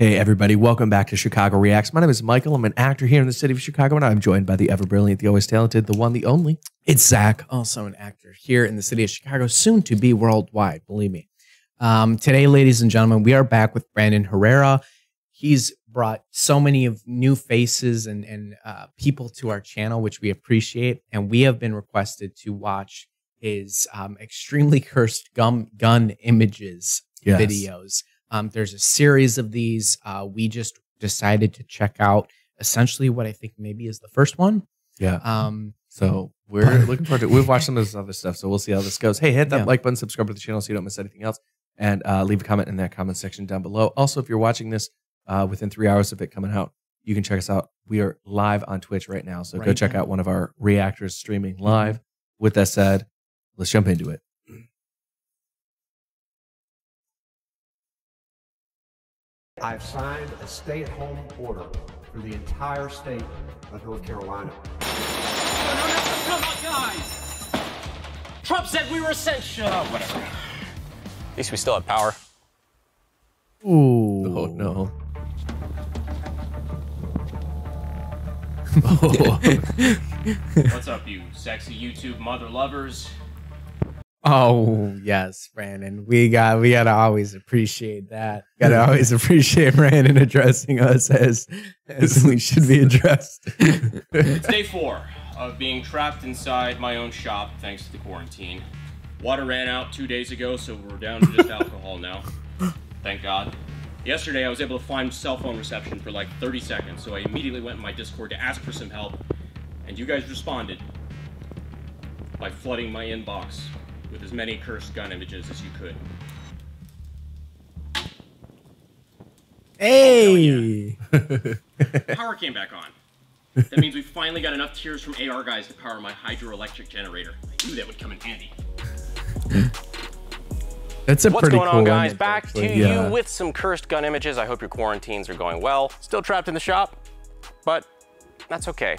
Hey, everybody, welcome back to Chicago Reacts. My name is Michael. I'm an actor here in the city of Chicago, and I'm joined by the ever brilliant, the always talented, the one, the only. It's Zach, also an actor here in the city of Chicago, soon to be worldwide, believe me. Um, today, ladies and gentlemen, we are back with Brandon Herrera. He's brought so many of new faces and, and uh, people to our channel, which we appreciate. And we have been requested to watch his um, extremely cursed gum, gun images Yes. videos. Um, there's a series of these. Uh, we just decided to check out essentially what I think maybe is the first one. Yeah. Um, So we're looking forward to it. We've watched some of this other stuff, so we'll see how this goes. Hey, hit that Yeah. like button, subscribe to the channel so you don't miss anything else, and uh, leave a comment in that comment section down below. Also, if you're watching this uh, within three hours of it coming out, you can check us out. We are live on Twitch right now, so go check now. out one of our reactors streaming live. With that said, let's jump into it. I've signed a stay-at-home order for the entire state of North Carolina. Come on, guys! Trump said we were essential. Oh, whatever. At least we still have power. ooh. Oh no. oh. What's up, you sexy YouTube mother lovers? Oh yes, Brandon. We got we gotta always appreciate that. Gotta always appreciate Brandon addressing us as as we should be addressed. It's day four of being trapped inside my own shop thanks to the quarantine. Water ran out two days ago, so we're down to just alcohol now. Thank God. Yesterday, I was able to find cell phone reception for like 30 seconds, so I immediately went in my Discord to ask for some help, and you guys responded by flooding my inbox with as many cursed gun images as you could. hey. Oh, power came back on. That means we finally got enough tears from AR guys to power my hydroelectric generator. I knew that would come in handy. That's a What's pretty going cool on, guys? image, Back to. Yeah. you with some cursed gun images. I hope your quarantines are going well. Still trapped in the shop, but that's okay.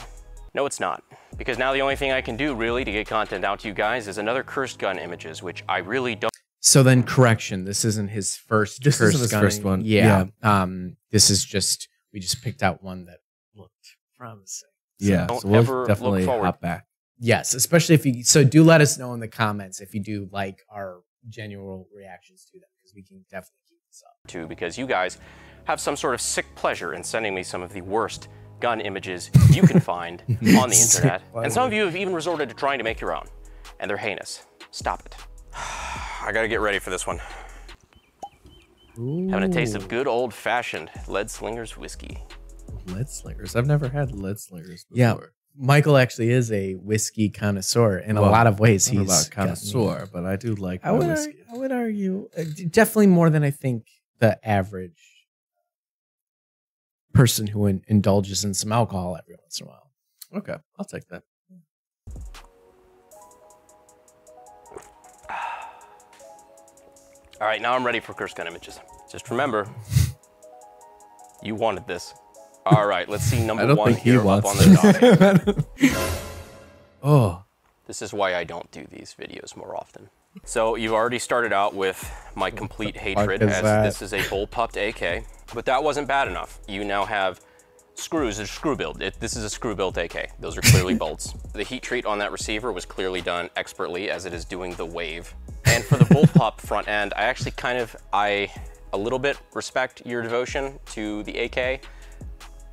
No, it's not. Because now the only thing I can do really to get content out to you guys is another cursed gun images, which I really don't So then correction, this isn't his first This cursed isn't his gunning. first one. Yeah. Um this is just we just picked out one that looked promising. yeah, don't so we'll ever look definitely forward- hop back. Yes, especially if you so do let us know in the comments if you do like our genuine reactions to them because we can definitely keep this up. to because you guys have some sort of sick pleasure in sending me some of the worst gun images you can find on the internet. And some of you have even resorted to trying to make your own. And they're heinous. Stop it. I gotta get ready for this one. Having a taste of good old fashioned Lead Slingers whiskey. Lead slingers. I've never had lead slingers before. Yeah. Michael actually is a whiskey connoisseur in a lot of ways. I don't He's about connoisseur, but I do like I my would, whiskey. argue, I would argue uh, definitely more than I think the average person who in, indulges in some alcohol every once in a while. Okay, I'll take that. All right, now I'm ready for curse gun images. Just remember, you wanted this. All right, let's see number I don't one think he here up wants on the docket. Oh, This is why I don't do these videos more often. So you've already started out with my complete hatred as that? this is a bullpupped AK, but that wasn't bad enough. You now have screws, a screw build. It, this is a screw built AK. Those are clearly bolts. The heat treat on that receiver was clearly done expertly as it is doing the wave. And for the bullpup front end, I actually kind of, I a little bit respect your devotion to the AK,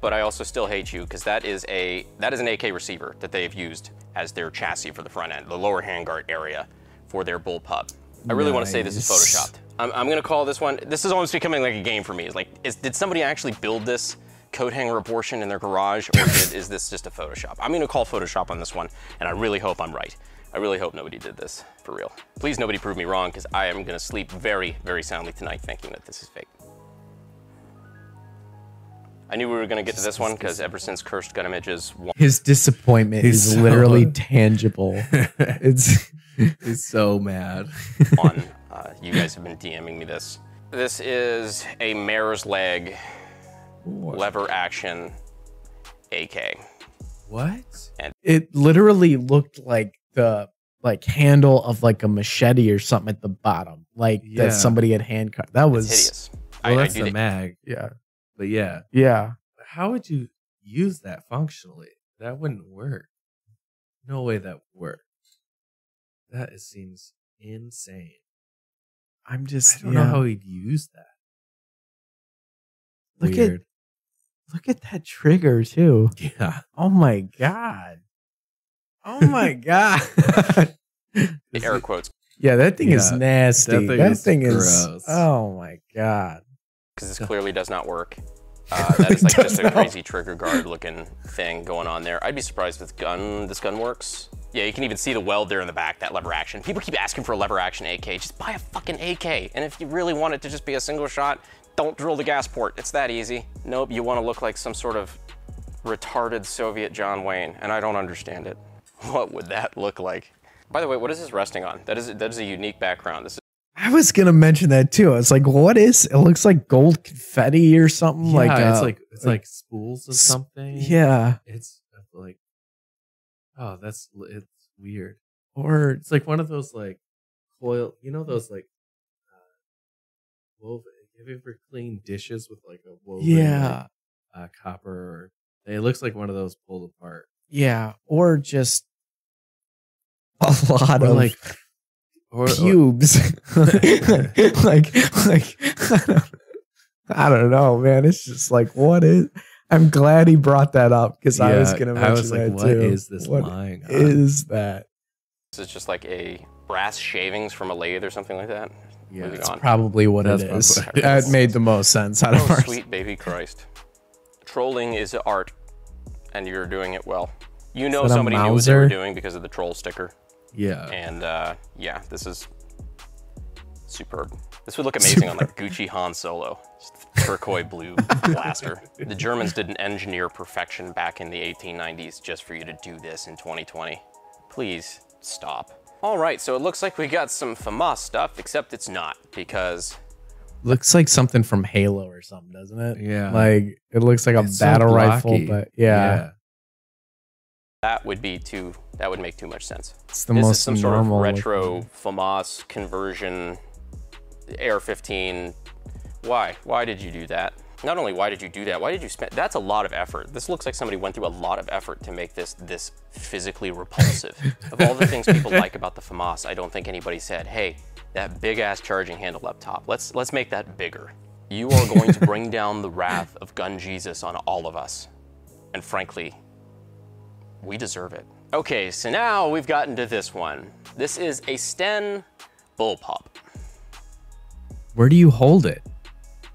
but I also still hate you because that is a that is an AK receiver that they've used as their chassis for the front end, the lower handguard area for their bullpup. I really want to say this is photoshopped. I'm, I'm gonna call this one. This is almost becoming like a game for me. It's like, is, did somebody actually build this coat hanger abortion in their garage, or did, is this just a Photoshop? I'm gonna call Photoshop on this one, and I really hope I'm right. I really hope nobody did this for real. Please, nobody prove me wrong, because I am gonna sleep very, very soundly tonight thinking that this is fake. I knew we were gonna get to this one because ever since Cursed Gun Images His disappointment He's is so- literally tangible. It's he's so mad. on. You guys have been DMing me this. This is a mare's leg lever action AK. What? And it literally looked like the like handle of like a machete or something at the bottom, like Yeah. that somebody had hand cut. That was It's hideous. Well, I, I that's do the the- mag. yeah. But yeah, Yeah. how would you use that functionally? That wouldn't work. No way that would work. That is, seems insane. I'm just I don't yeah. know how he'd use that. Look at- Look at that trigger too. yeah. Oh my god. Oh my god. The air quotes yeah, that thing is nasty. that That thing thing, is is. Oh my god. because this clearly does not work. Uh, that is like just a crazy trigger guard looking thing going on there. I'd be surprised if this gun this gun works. Yeah, you can even see the weld there in the back, that lever action. People keep asking for a lever action AK. Just buy a fucking AK. And if you really want it to just be a single shot, don't drill the gas port. It's that easy. Nope, you want to look like some sort of retarded Soviet John Wayne, and I don't understand it. What would that look like? By the way, what is this resting on? That is that is a unique background. This is I was gonna mention that too. It's like, what is? It looks like gold confetti or something. Yeah, like it's uh, like it's like spools of something. yeah, It's like oh, that's it's weird. or It's like one of those like coil, you know those like uh, woven. Have you ever cleaned dishes with like a woven yeah, like, uh, copper? Or, it looks like one of those pulled apart. yeah, or just a lot Or of like or, or pubes. like, like I don't, I don't know, man. It's just like, what is? I'm glad he brought that up because I was gonna mention I was like, that what too. is this What lying on? is that? this is just like a brass shavings from a lathe or something like that. yeah, Moving it's on. Probably what That's it probably is. what it That is. made the most sense out of Oh, our sweet baby Christ. Trolling is art, and you're doing it well. You know somebody knew what they were doing because of the troll sticker. Yeah. And uh, yeah, this is superb. This would look amazing on like Gucci Han Solo, turquoise blue blaster. The Germans didn't engineer perfection back in the 1890s just for you to do this in 2020. Please stop. All right, so it looks like we got some FAMAS stuff, except it's not because Looks like something from Halo or something, doesn't it? Yeah. Like it looks like a It's so battle rifle, blocky. but yeah, that would be too that would make too much sense. it's the this most is some sort of retro looking- FAMAS conversion AR-15. Why? Why did you do that? Not only why did you do that, why did you spend that's a lot of effort. This looks like somebody went through a lot of effort to make this this physically repulsive. of all the things people like about the FAMAS, I don't think anybody said, "Hey, that big ass charging handle up top. Let's let's make that bigger." You are going to bring down the wrath of gun Jesus on all of us. And frankly, we deserve it. Okay, so now we've gotten to this one. This is a Sten bullpup. Where do you hold it?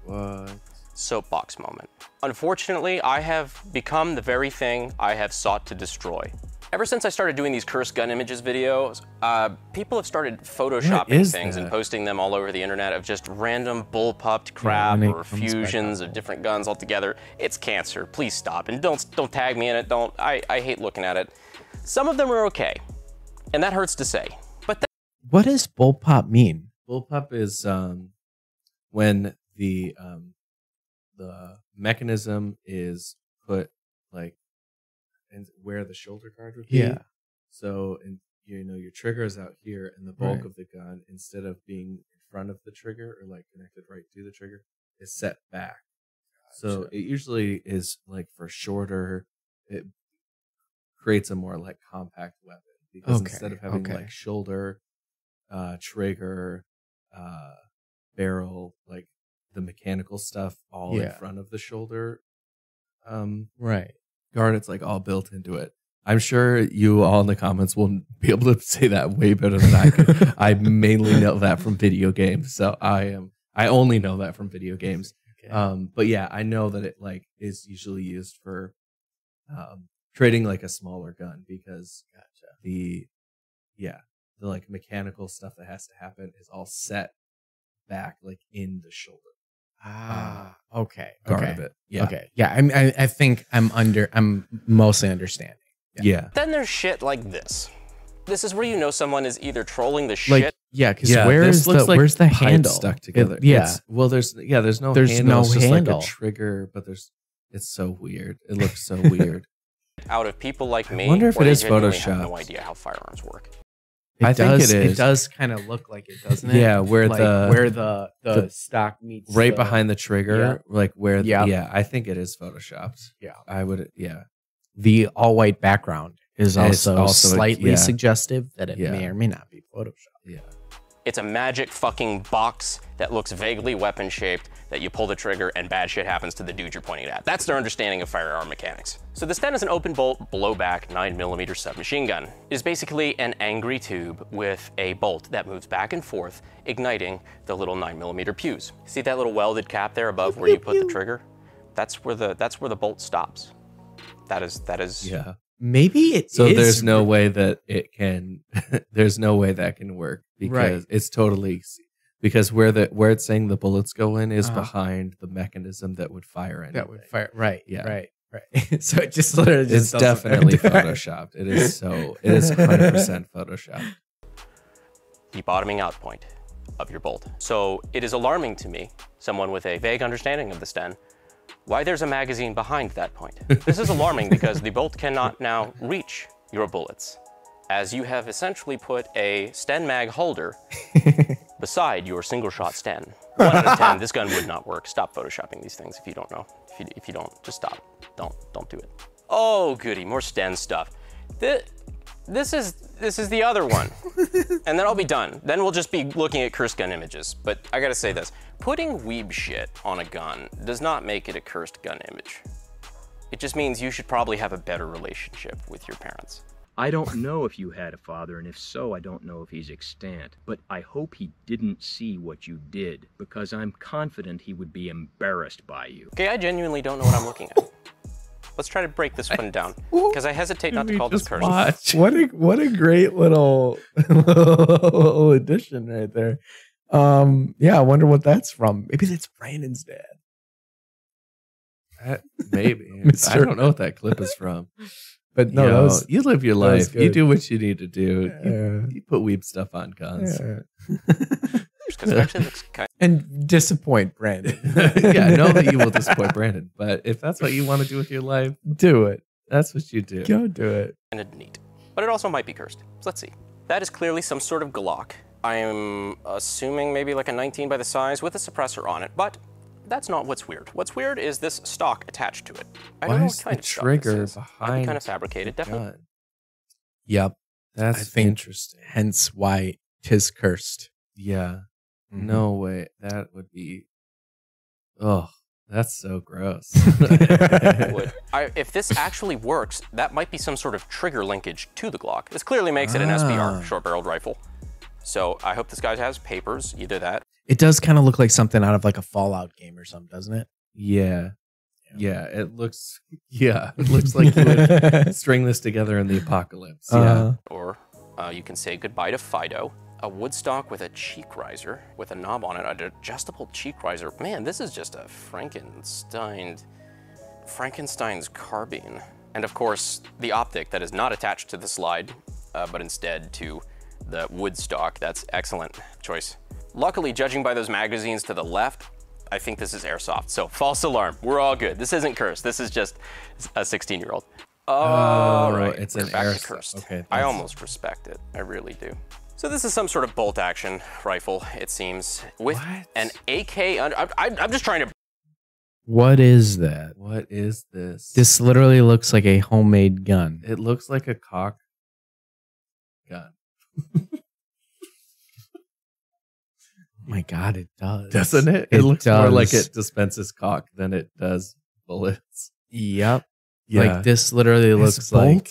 What? Soapbox moment. Unfortunately, I have become the very thing I have sought to destroy. Ever since I started doing these cursed gun images videos, uh, people have started photoshopping is things and posting them all over the internet of just random bullpupped crap when it or fusions of different guns altogether. It's cancer. Please stop and don't don't tag me in it. Don't. I, I hate looking at it. Some of them are okay, and that hurts to say. But th- What does bullpup mean? Bullpup is um, when the um, the mechanism is put like and where the shoulder guard would be. Yeah. So and you know your trigger is out here, and the bulk Right. of the gun, instead of being in front of the trigger or like connected right to the trigger, is set back. So it usually is like for shorter. It creates a more like compact weapon because Okay, instead of having okay. like shoulder, uh, trigger, uh, barrel, like the mechanical stuff all in front of the shoulder um, Right. Guard, it's like all built into it. I'm sure you all in the comments will be able to say that way better than I could. I mainly know that from video games, so I am I only know that from video games. Okay. Um, but yeah, I know that it like is usually used for um, creating like a smaller gun because the yeah the like mechanical stuff that has to happen is all set back like in the shoulder ah. Okay. guard okay. of it. Yeah, Okay. Yeah. I'm, I I think I'm under. I'm mostly understanding. yeah. then there's shit like this. This is where you know someone is either trolling the Like shit yeah, because Yeah, where this is the like where's the pipes handle stuck together? It- yeah. It's- well, there's yeah, there's no There's handle. no it's just handle. like a trigger, but there's it's so weird. It looks so weird. out of people like me. I wonder if it is Photoshop. they have no idea how firearms work. It I think does, it is. does kind of look like it, doesn't it? Yeah, where Like, the where the the, the- stock meets right the- behind the trigger, like where Yeah. yeah, I think it is photoshopped. Yeah. I would yeah. the all white background is also, also- slightly yeah. suggestive that it Yeah. may or may not be photoshopped. Yeah. It's a magic fucking box that looks vaguely weapon shaped that you pull the trigger and bad shit happens to the dude you're pointing at. That's their understanding of firearm mechanics. So the Sten is an open bolt blowback 9mm submachine gun. It is basically an angry tube with a bolt that moves back and forth, igniting the little 9mm pews. See that little welded cap there above where you put the trigger? That's where the that's where the bolt stops. That is that is Yeah. Maybe it So is there's no way that it can there's no way that can work because Right. it's totally because where the where it's saying the bullets go in is Uh-huh. behind the mechanism that would fire anything. that would fire. Right. Yeah. Right. Right. so it just literally just It's definitely photoshopped. It is so it is 100% photoshopped. the bottoming out point of your bolt. So it is alarming to me, someone with a vague understanding of the Sten, why there's a magazine behind that point. This is alarming because the bolt cannot now reach your bullets, as you have essentially put a Sten mag holder beside your single shot Sten. One out of ten, this gun would not work. Stop photoshopping these things if you don't know. If you, if you don't, just stop. Don't don't do it. Oh goody, more Sten stuff. This, this is this is the other one and then I'll be done. Then we'll just be looking at cursed gun images. But I gotta say this putting weeb shit on a gun does not make it a cursed gun image. It just means you should probably have a better relationship with your parents. I don't know if you had a father, and if so, I don't know if he's extant. But I hope he didn't see what you did, because I'm confident he would be embarrassed by you. Okay, I genuinely don't know what I'm looking at. Let's try to break this one down, because I hesitate not to call this just cursed. watch. What a what a great little little addition right there. Um, yeah, I wonder what that's from. Maybe that's Brandon's dad. That- maybe. I don't know what that clip is from. But no, you, know, was you live your life. You do what you need to do. You, Yeah. you put weeb stuff on guns. yeah. Because it actually looks kind and disappoint Brandon. yeah, I know that you will disappoint Brandon, but if that's what you want to do with your life, do it. that's what you do. Go do it. And neat. But it also might be cursed. So let's see. That is clearly some sort of Glock. I'm assuming maybe like a 19 by the size with a suppressor on it, but that's not what's weird. What's weird is this stock attached to it. I don't know is what kind the of stock trigger this is. Might be behind kind of fabricated, the definitely. gun? Yep. That's I think- interesting. Hence why tis cursed. Yeah. Mm-hmm. No way. That would be. Oh, that's so gross. I, if this actually works, that might be some sort of trigger linkage to the Glock. This clearly makes it an Ah. SBR, short-barreled rifle. So I hope this guy has papers, either that. It does kind of look like something out of like a Fallout game or something, doesn't it? yeah. Yeah. It looks. Yeah. It looks like you would string this together in the apocalypse. Yeah. Uh, Or uh, you can say goodbye to Fido. A woodstock with a cheek riser with a knob on it, an adjustable cheek riser. Man, this is just a Frankenstein, Frankenstein's carbine. And of course, the optic that is not attached to the slide, uh, but instead to the woodstock. That's excellent choice. Luckily, judging by those magazines to the left, I think this is airsoft. So false alarm. We're all good. This isn't cursed. This is just a 16 year old. All Oh, right, it's we're an back to airsoft. cursed. Okay, I almost respect it. I really do. So this is some sort of bolt action rifle, it seems, with What? an AK. Under, I, I, I'm just trying to. what is that? What is this? This literally looks like a homemade gun. It looks like a cock gun. My god, it does. Doesn't it? It, It looks more like it dispenses cock than it does bullets. Yep. Like this literally This looks like bolt?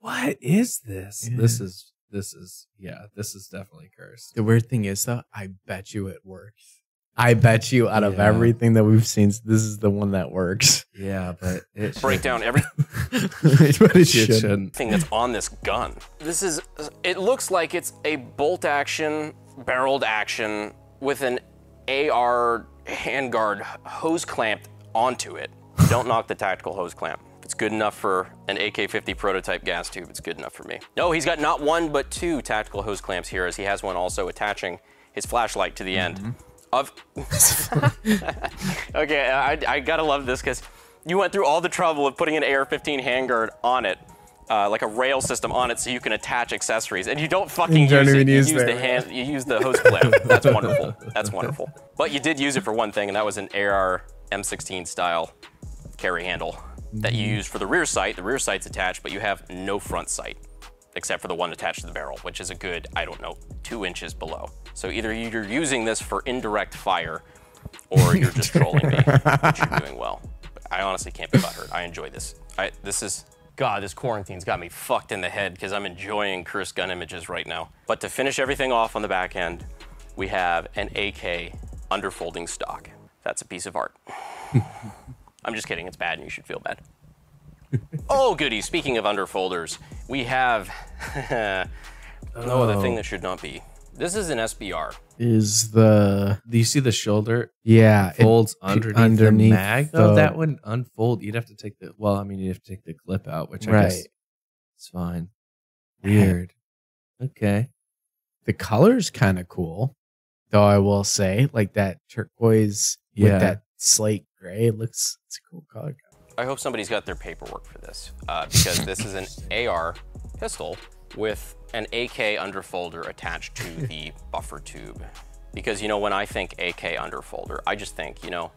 What is this? This is this is yeah, this is definitely cursed. the weird thing is though, I bet you it works. I bet you out of Yeah. everything that we've seen, this is the one that works. Yeah, but it break down every but it It should. shouldn't. thing that's on this gun. This is, it looks like it's a bolt action, barreled action with an AR handguard hose clamped onto it. Don't knock the tactical hose clamp. If it's good enough for an AK-50 prototype gas tube, it's good enough for me. No, he's got not one, but two tactical hose clamps here, as he has one also attaching his flashlight to the end mm-hmm. Of. okay, I, I gotta love this because you went through all the trouble of putting an AR-15 handguard on it, uh, like a rail system on it so you can attach accessories, and you don't fucking You use it. You use use the hand. You use the hose clip. That's wonderful. That's wonderful. But you did use it for one thing, and that was an AR M16 style carry handle that you use for the rear sight. The rear sight's attached, but you have no front sight except for the one attached to the barrel, which is a good, I don't know, two inches below. So either you're using this for indirect fire or you're just trolling me, which you're doing well. I honestly can't be butthurt. I enjoy this. I, this is, God, this quarantine's got me fucked in the head because I'm enjoying cursed gun images right now. But to finish everything off on the back end, we have an AK underfolding stock. That's a piece of art. I'm just kidding, it's bad and you should feel bad. Oh, goody. Speaking of underfolders, we have oh, no other thing that should not be. This is an SBR. Is the Do you see the shoulder yeah it- folds underneath, underneath the mag? Though that wouldn't unfold. You'd have to take the well. I mean, you'd have to take the clip out, which I Right. guess is fine. Weird. Okay. the color's kind of cool, though I will say, like that turquoise Yeah. with that slate gray. It looks it's a cool color. I hope somebody's got their paperwork for this uh, because this is an AR pistol with an AK underfolder attached to the buffer tube. Because, you know, when I think AK underfolder, I just think, you know,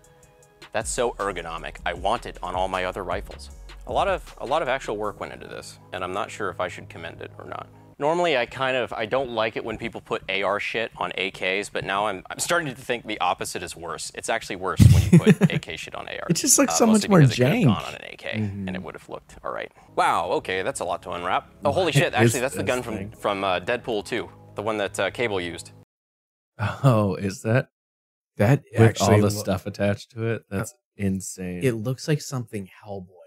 that's so ergonomic. I want it on all my other rifles. A lot of a lot of actual work went into this, and I'm not sure if I should commend it or not. Normally, I kind of I don't like it when people put AR shit on AKs, but now I'm I'm starting to think the opposite is worse. It's actually worse when you put AK shit on AR. It just looks Uh, so much mostly more because it could have jank. gone on an AK, and it would have looked all right. Wow. Okay, that's a lot to unwrap. Oh, holy shit! Actually, that's the gun from thing? from uh, Deadpool 2, the one that uh, Cable used. Oh, is that That with actually all the lo- stuff attached to it? That's insane. It looks like something Hellboy.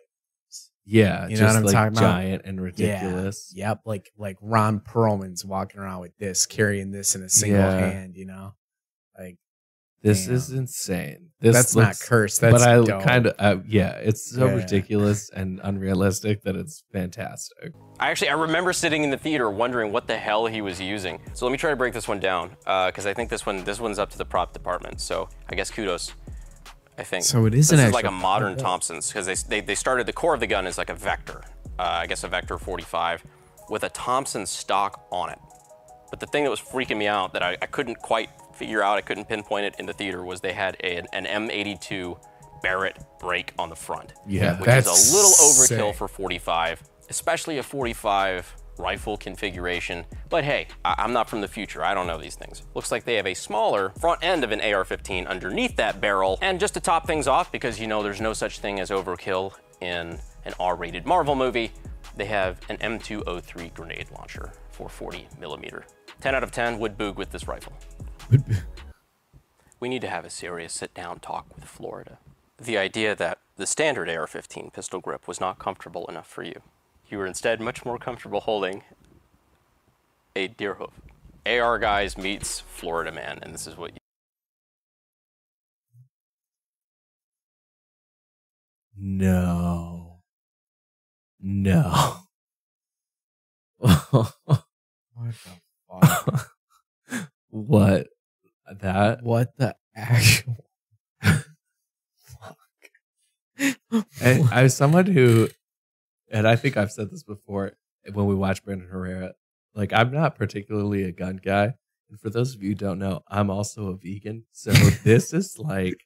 Yeah, you know what I'm like talking about? giant and ridiculous. Yeah, yep. Like like Ron Perlman's walking around with this, carrying this in a single Yeah. hand. You know, like This Damn. is insane. This that's looks, not cursed. That's but I dope. kind of uh, yeah, it's so Yeah. ridiculous and unrealistic that it's fantastic. I actually I remember sitting in the theater wondering what the hell he was using. So let me try to break this one down because I think this one this one's up to the prop department. So I guess kudos. I think. So it is this an is like a actual- modern Thompson's because they, they they started the core of the gun is like a Vector, uh, I guess a Vector 45 with a Thompson stock on it. But the thing that was freaking me out that I, I couldn't quite figure out, I couldn't pinpoint it in the theater was they had a, an M82 Barrett brake on the front Yeah, which That's is a little overkill sick. for 45, especially a 45 rifle configuration. But hey, I- I'm not from the future. I don't know these things. Looks like they have a smaller front end of an AR-15 underneath that barrel. And just to top things off, because you know there's no such thing as overkill in an R-rated Marvel movie, they have an M203 grenade launcher for 40 millimeter. 10 out of 10 would boog with this rifle. We need to have a serious sit-down talk with Florida. The idea that the standard AR-15 pistol grip was not comfortable enough for you. You were instead much more comfortable holding a deer hoof. AR guys meets Florida man, and this is what you. No. No. What the fuck? what? That? what the actual? And I was someone who, and I think I've said this before when we watch Brandon Herrera. Like, I'm not particularly a gun guy. And for those of you who don't know, I'm also a vegan. So this is like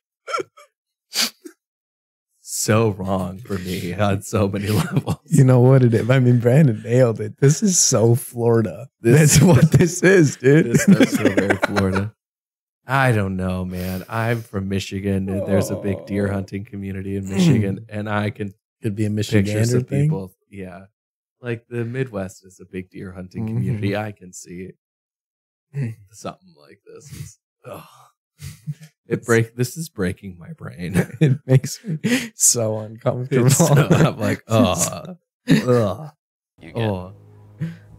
so wrong for me on so many levels. You know what it is? I mean, Brandon nailed it. This is so Florida. This- That's what this is, dude. This does feel very Florida. I don't know, man. I'm from Michigan, and there's a big deer oh. hunting community in Michigan, and I can Could be a pictures Michigander thing. people. Yeah, like the Midwest is a big deer hunting mm-hmm. community. I can see something like this. Is, ugh. It break. This is breaking my brain. it makes me so uncomfortable. So- I'm like, oh, ugh, You get oh.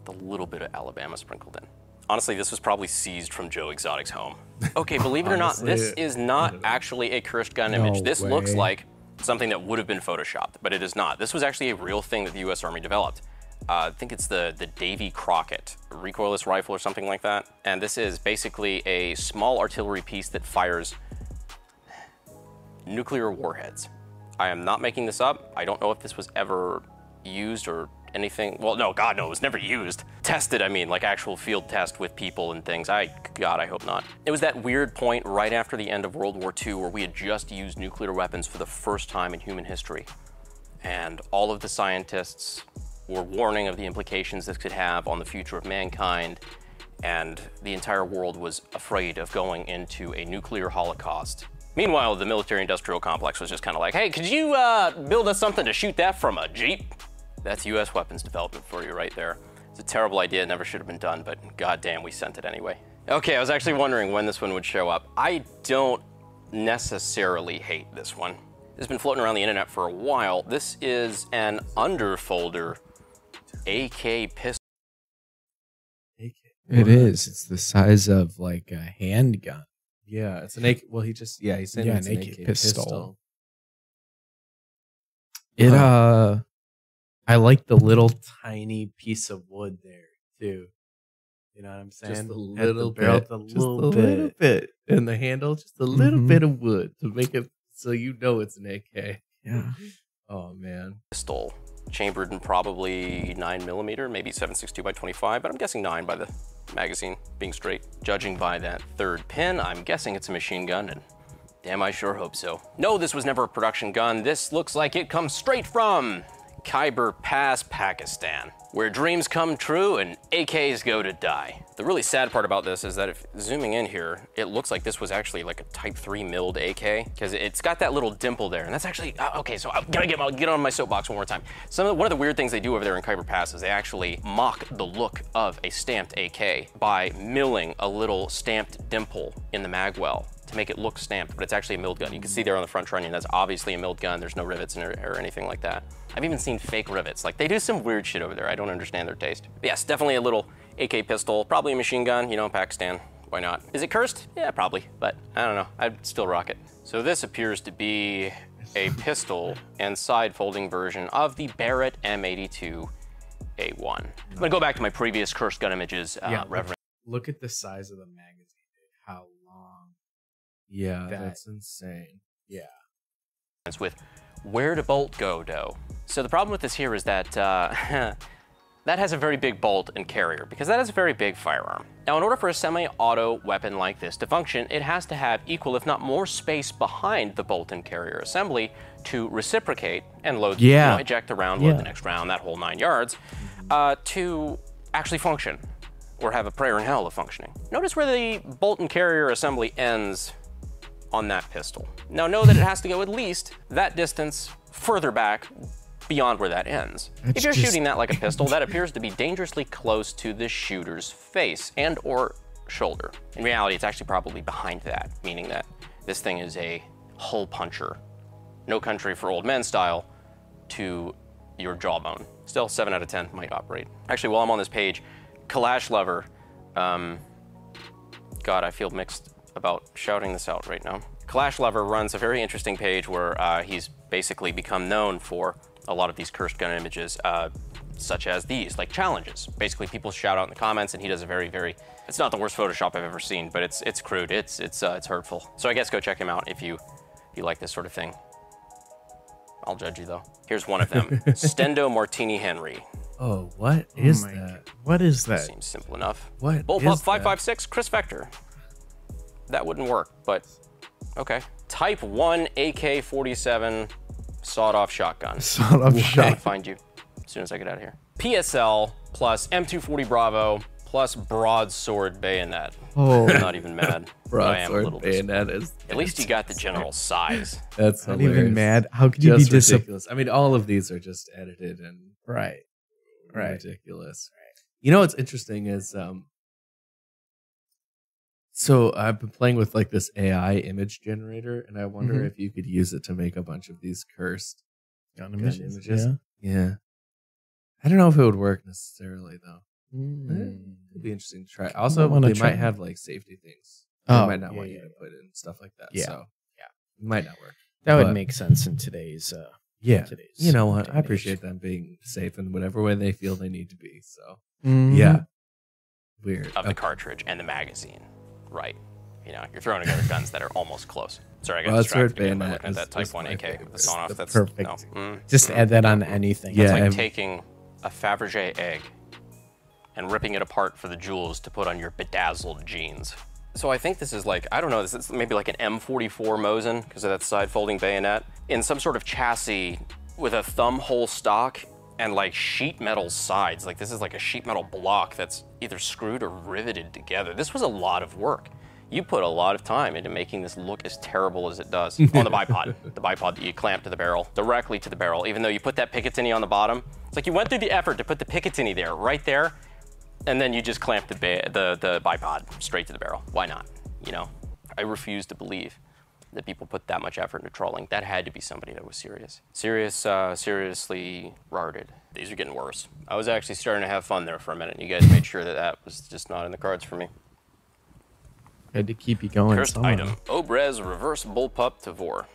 the little bit of Alabama sprinkled in. Honestly, this was probably seized from Joe Exotic's home. Okay, believe it or not, this is not actually a cursed gun No image. This looks like something that would have been photoshopped, but it is not. This was actually a real thing that the U.S. Army developed. Uh, I think it's the the Davy Crockett recoilless rifle or something like that. And this is basically a small artillery piece that fires nuclear warheads. I am not making this up. I don't know if this was ever used or anything. Well, no, God, no, it was never used. Tested, I mean, like actual field test with people and things. I, God, I hope not. It was that weird point right after the end of World War II where we had just used nuclear weapons for the first time in human history. And all of the scientists were warning of the implications this could have on the future of mankind. And the entire world was afraid of going into a nuclear holocaust. Meanwhile, the military industrial complex was just kind of like, hey, could you uh, build us something to shoot that from a Jeep? That's US weapons development for you right there. It's a terrible idea, it never should have been done, but goddamn, we sent it anyway. Okay, I was actually wondering when this one would show up. I don't necessarily hate this one. It's been floating around the internet for a while. This is an underfolder AK pistol. It is. It's the size of like a handgun. Yeah, it's an AK. Well, he just yeah, he's saying Yeah, it's an an AK AK, pistol. pistol. It uh I like the little tiny piece of wood there too. You know what I'm saying? Just a At the little barrel, bit, the just little a bit. little bit, and the handle just a little Mhm. bit of wood to make it so you know it's an AK. Yeah. Oh man, pistol, chambered in probably 9 millimeter, maybe 7.62 by 25, but I'm guessing 9 by the magazine being straight. Judging by that third pin, I'm guessing it's a machine gun, and damn, I sure hope so. No, this was never a production gun. This looks like it comes straight from Khyber Pass, Pakistan, where dreams come true and AKs go to die. The really sad part about this is that if zooming in here, it looks like this was actually like a Type 3 milled AK because it's got that little dimple there, and that's actually uh, okay. So I'm gonna get get on my soapbox one more time. Some of the, one of the weird things they do over there in Khyber Pass is they actually mock the look of a stamped AK by milling a little stamped dimple in the magwell to make it look stamped, but it's actually a milled gun. You can see there on the front trunnion, that's obviously a milled gun. There's no rivets in it or anything like that. I've even seen fake rivets. Like they do some weird shit over there. I don't understand their taste. But yes, definitely a little AK pistol, probably a machine gun, you know, Pakistan. Why not? Is it cursed? Yeah, probably, but I don't know. I'd still rock it. So this appears to be a pistol and side folding version of the Barrett M82 A1. I'm gonna go back to my previous cursed gun images, uh, Yeah. Reverend. Look at the size of the magazine, dude. How long. Yeah, That- that's insane. Yeah. With where to bolt go, though. So the problem with this here is that uh, that has a very big bolt and carrier because that is a very big firearm. Now, in order for a semi-auto weapon like this to function, it has to have equal, if not more, space behind the bolt and carrier assembly to reciprocate and load, you know, eject the round, load Yeah. the next round, that whole nine yards, uh, to actually function or have a prayer in hell of functioning. Notice where the bolt and carrier assembly ends on that pistol. Now know that it has to go at least that distance further back beyond where that ends. if you're just- shooting that like a pistol, that appears to be dangerously close to the shooter's face and or shoulder. In reality, it's actually probably behind that, meaning that this thing is a hull puncher. No country for old men style to your jawbone. Still, 7 out of 10 might operate. Actually, while I'm on this page, Kalash Lover, um, God, I feel mixed about shouting this out right now. Kalash Lover runs a very interesting page where uh, he's basically become known for a lot of these cursed gun images, uh, such as these, like challenges. Basically, people shout out in the comments, and he does a very, very. It's not the worst Photoshop I've ever seen, but it's it's crude. It's it's uh, it's hurtful. So I guess go check him out if you if you like this sort of thing. I'll judge you though. Here's one of them, Stendo Martini Henry. Oh, what is my that? What is that? Seems simple enough. What Bullpup is that? 556, KRISS Vector. That wouldn't work, but okay. Type 1 AK 47 sawed off shotgun. Sawed off I'll shot. find you as soon as I get out of here. PSL plus M240 Bravo plus broadsword bayonet. Oh, I'm not even mad. but I am a Broadsword little disappointed. bayonet is. At least you got the general size. That's not hilarious. even mad. How could you Just be disappointed? ridiculous. I mean, all of these are just edited and Right. Right. ridiculous. You know what's interesting is um so I've been playing with like this AI image generator and I wonder Mhm. if you could use it to make a bunch of these cursed Gun gun images. images. Yeah. Yeah. I don't know if it would work necessarily though. Mm. It'd be interesting to try. Also, wanna they try. might have like safety things. They Oh, might not yeah, want yeah, you to put in stuff like that. Yeah. So yeah. It might not work. That would make sense in today's. Uh, Yeah. today's You know what? I appreciate them being safe in whatever way they feel they need to be. So Mhm. yeah. Weird. of the Okay. cartridge and the magazine. Right. You know, you're throwing together guns that are almost close. Sorry, I got Well, that's distracted again by looking at that Type 1 my AK with the sawn off. That's perfect. No. Mm. Just add that on anything. Yeah, It's like and- taking a Fabergé egg and ripping it apart for the jewels to put on your bedazzled jeans. So I think this is like, I don't know, this is maybe like an M44 Mosin because of that side folding bayonet in some sort of chassis with a thumb hole stock and like sheet metal sides. Like this is like a sheet metal block that's either screwed or riveted together. This was a lot of work. You put a lot of time into making this look as terrible as it does on the bipod. the bipod that you clamp to the barrel, directly to the barrel, even though you put that Picatinny on the bottom. It's like you went through the effort to put the Picatinny there, right there, and then you just clamp the, the, the bipod straight to the barrel. Why not? You know, I refuse to believe that people put that much effort into trolling. That had to be somebody that was serious. Serious, uh, seriously retarded. These are getting worse. I was actually starting to have fun there for a minute. You guys made sure that that was just not in the cards for me. Had to keep you going. Cursed somehow. item. Obrez reverse bullpup Tavor.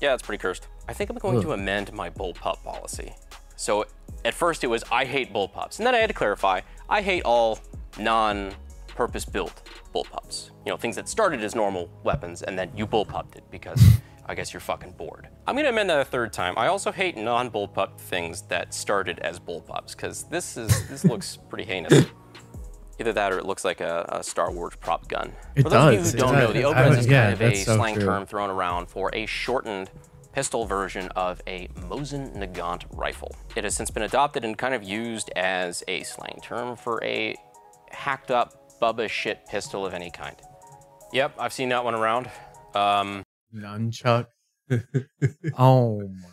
Yeah, it's pretty cursed. I think I'm going Ugh. to amend my bullpup policy. So at first it was I hate bullpups, and then I had to clarify I hate all non-purpose built bullpups. You know, things that started as normal weapons and then you bullpupped it because I guess you're fucking bored. I'm gonna amend that a third time. I also hate non-bullpup things that started as bullpups because this is this looks pretty heinous. Either that or it looks like a, a Star Wars prop gun. It For those does, of you who don't know, the Obrez is yeah, kind of a so slang true. term thrown around for a shortened pistol version of a Mosin Nagant rifle. It has since been adopted and kind of used as a slang term for a hacked up Bubba shit pistol of any kind. Yep, I've seen that one around. Um, Nunchuck. oh my.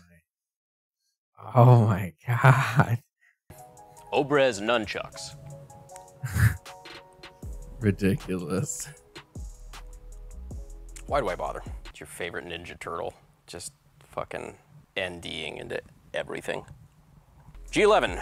Oh my god. Obrez nunchucks. Ridiculous. Why do I bother? It's your favorite Ninja Turtle. Just fucking NDing into everything. G11.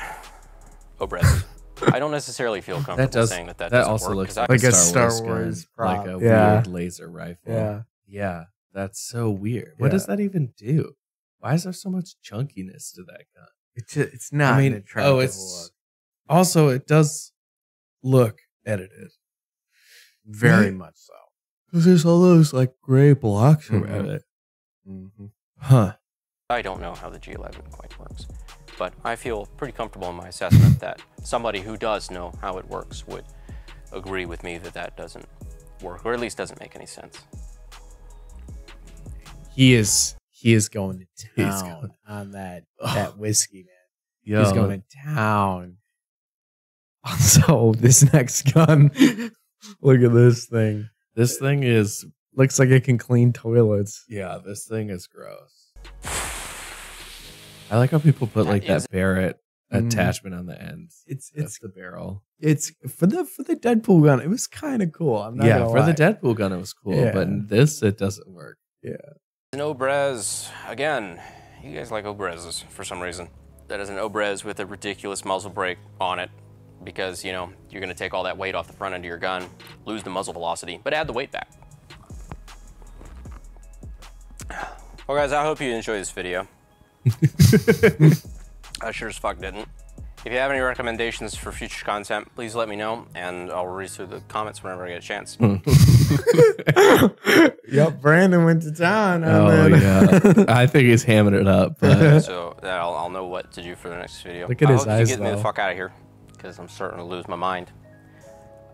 Obrez. I don't necessarily feel comfortable That does. saying that that, that doesn't also work, looks 'cause I- like, Like a a Star, Star Wars, Wars gun, like a Yeah. weird laser rifle. Yeah. Yeah, that's so weird. What does that even do? Why is there so much chunkiness to that gun? It's just, it's not I mean, an oh, it's also it does look edited very Right. much so. because there's all those like gray blocks around it. Mhm. Huh? I don't know how the G11 quite works, but I feel pretty comfortable in my assessment that somebody who does know how it works would agree with me that that doesn't work, or at least doesn't make any sense. He is he is going to town going- on that that whiskey, man. Yo, He's going to town. Also, this next gun. Look at this thing. this thing is Looks like it can clean toilets. yeah, this thing is gross. I like how people put like that Barrett Mm. attachment on the end. It's That's it's the barrel. it's for the for the Deadpool gun. It was kind of cool. I'm not Yeah, gonna for the. Deadpool gun, it was cool, Yeah. but in this, it doesn't work. Yeah. An Obrez, again, you guys like Obrezes for some reason. That is an Obrez with a ridiculous muzzle brake on it because, you know, you're going to take all that weight off the front end of your gun, lose the muzzle velocity, but add the weight back. Well, guys, I hope you enjoyed this video. I sure as fuck didn't. If you have any recommendations for future content, please let me know, and I'll read through the comments whenever I get a chance. yep, Brandon went to town. Oh that. yeah, I think he's hamming it up. But so that I'll, I'll know what to do for the next video. Look at I his hope eyes, You get me the fuck out of here, because I'm starting to lose my mind.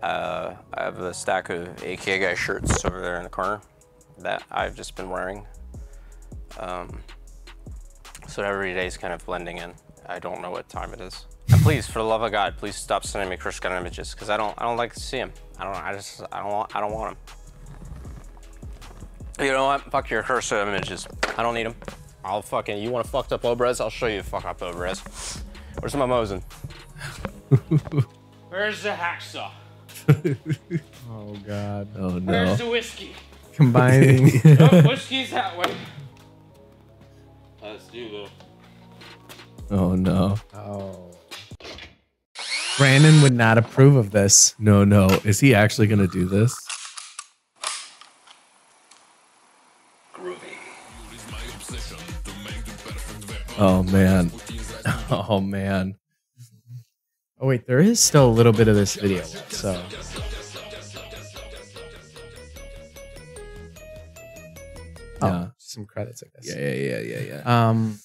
Uh, I have a stack of AK guy shirts over there in the corner that I've just been wearing. Um, so every day is kind of blending in. I don't know what time it is. And please, for the love of God, please stop sending me Chris Gunn images because I don't, I don't like to see them. I don't, I just, I don't want, I don't want them. You know what? Fuck your cursor images. I don't need them. I'll fucking, you want a fucked up Obrez? I'll show you a fuck up Obrez. Where's my Mosin? Where's the hacksaw? Oh God. oh no, Where's the whiskey? Combining. Oh, whiskey's that way. Let's do this. oh no, oh. Brandon would not approve of this. no, no. Is he actually gonna do this? Oh man, oh man. Oh wait, there is still a little bit of this video left, so. Oh, Yeah. Some credits, I guess. Yeah, yeah, yeah, yeah, yeah. Um,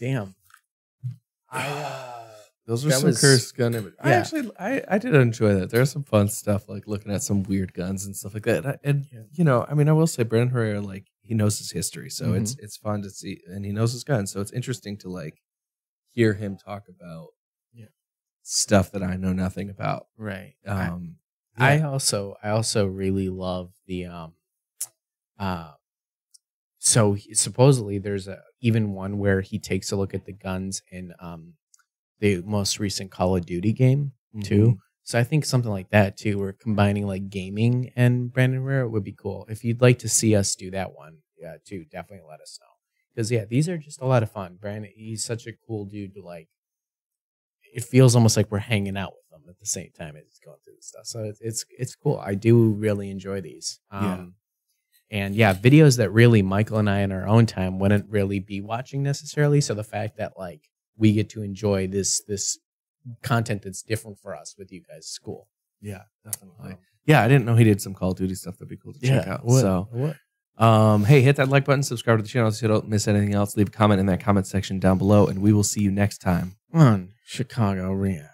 damn. I uh, those are That some was- cursed gun images. I actually, I, I did enjoy that. There's some fun stuff, like looking at some weird guns and stuff like that. And, and, Yeah. you know, I mean, I will say, Brandon Herrera, like he knows his history, so Mm-hmm. it's it's fun to see, and he knows his guns, so it's interesting to like hear him talk about Yeah. stuff that I know nothing about. Right. Um, I yeah. also I also really love the um uh so he- supposedly there's a even one where he takes a look at the guns in um the most recent Call of Duty game too. So I think something like that too, where combining like gaming and Brandon Herrera would be cool. If you'd like to see us do that one, yeah, too, definitely let us know. Because yeah, these are just a lot of fun. Brandon, he's such a cool dude to like. It feels almost like we're hanging out with them at the same time as he's going through stuff. So it's it's it's cool. I do really enjoy these. Yeah. Um, and yeah, videos that really Michael and I in our own time wouldn't really be watching necessarily. So the fact that like we get to enjoy this this content that's different for us with you guys is cool. Yeah, definitely. yeah, I didn't know he did some Call of Duty stuff that'd be cool to check out. What? So, what? um, hey, hit that like button, subscribe to the channel so you don't miss anything else. Leave a comment in that comment section down below, and we will see you next time. on Chicago React.